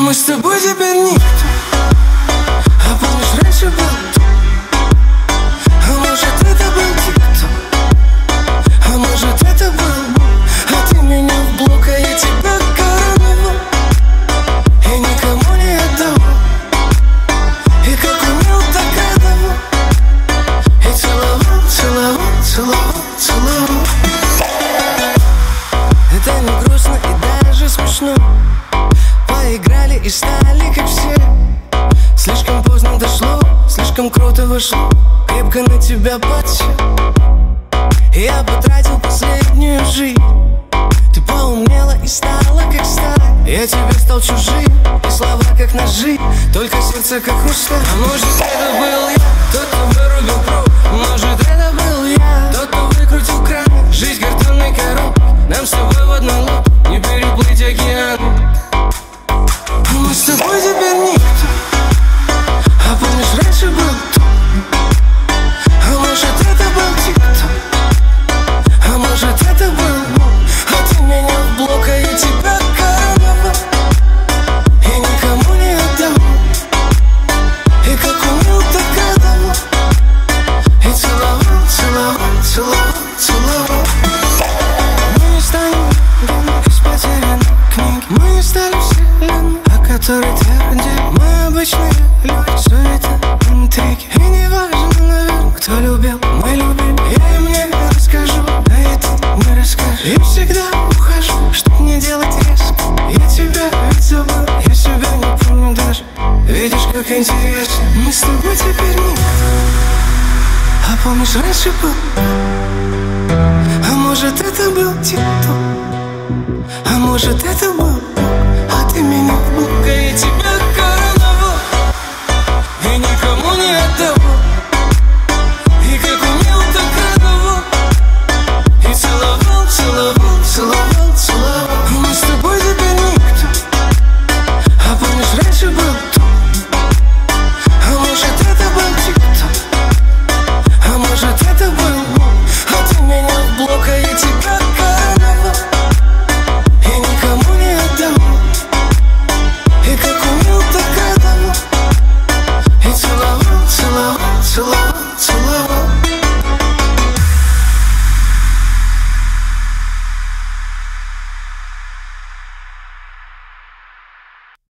Мы с тобой теперь никто А помнишь, раньше был и стали как все. Слишком поздно дошло, слишком круто вошло Крепко на тебя подсел Я потратил последнюю жизнь. Ты поумнела и стала как старая Я тебе стал чужим, и слова как ножи. Только сердце как хрусталь. А может это был я, тот, кто вырубил круг которой твердили Мы обычные люди, суета, интриги. И не важно, наверное, кто любил, мы любим Я им не расскажу, и ты не расскажешь. И всегда ухожу, чтоб не делать резко Я тебя ведь забыл, я себя не помню даже. Видишь, как интересно. Мы с тобой теперь не А помнишь, раньше был? А может, это был тик-ток А может, это был